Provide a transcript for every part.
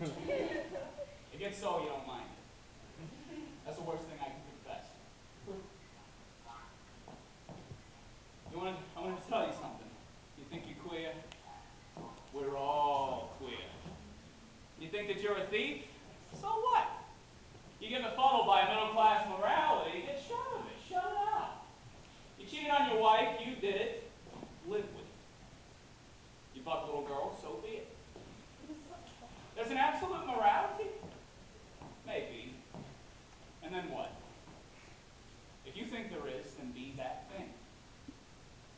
It gets so you don't mind it. That's the worst thing I can confess. You want to, I wanted to tell you something. You think you're queer? We're all queer. You think that you're a thief? So what? You get befuddled by middle class morality, get shut of it. Shut it out. You cheated on your wife, you did it. Live with it. You fuck little girls, so be it. There's an absolute morality? Maybe. And then what? If you think there is, then be that thing.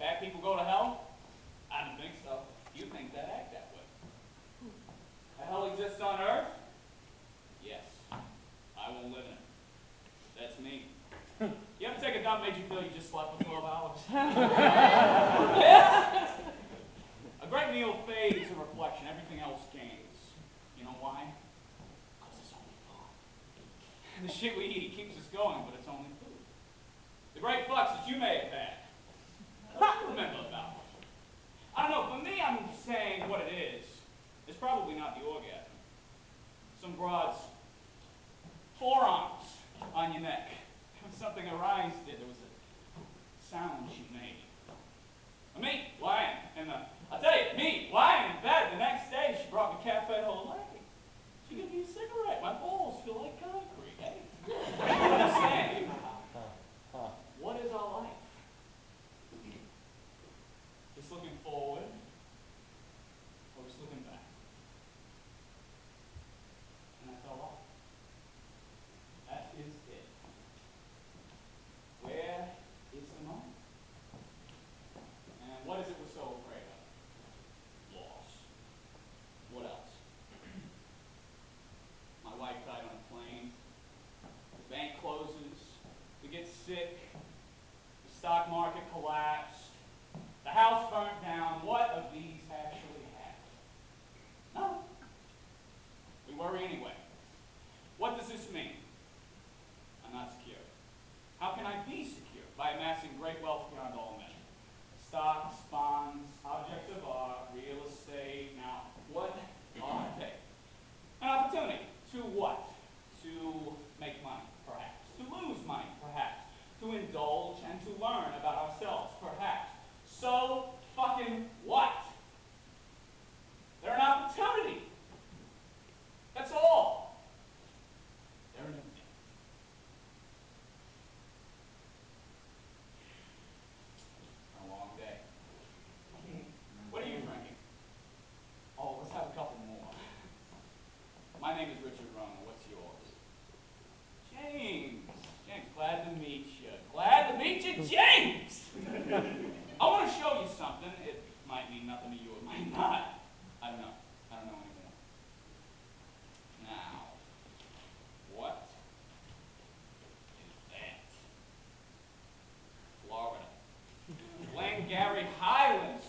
Bad people go to hell? I don't think so. You think that, act that way. A hell exists on earth? Yes. I won't live in it. That's me. You ever take a dump made you feel you just slept for 12 hours? A great meal fades in reflection. Everything else gains. You know why? Because it's only food. The shit we eat keeps us going, but it's only food. The great fucks that you may have had. What do you remember about them? I don't know. For me, I'm saying what it is. It's the orgasm. Some broad's forearms on your neck. Something Arise did. There was a sound she made. Me, lying in the, I'll tell you, me, lying in bed the next day, she brought me cafe au lait. She gave me a cigarette. My balls feel like concrete. Hey, what I'm saying, what is our life? Just looking forward, or just looking back? And I fell off. That is it. Where is the moment? And what is it we're so afraid of? Loss. What else? My wife died on a plane. The bank closes. We get sick. The stock market collapsed. The house burnt down. What of these actually happened? None. We worry anyway. What does this mean? I'm not secure. How can I be secure? By amassing great wealth beyond all measure. Stocks, bonds, objects of art, Richard. What's yours? James. James, glad to meet you. Glad to meet you, James! I want to show you something. It might mean nothing to you. It might not. I don't know. I don't know anymore. Now, what is that? Florida. Glengarry Highlands,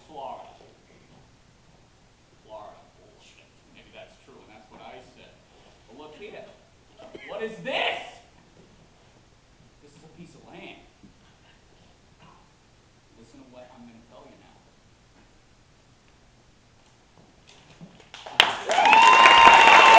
What is this? This is a piece of land. Listen to what I'm going to tell you now.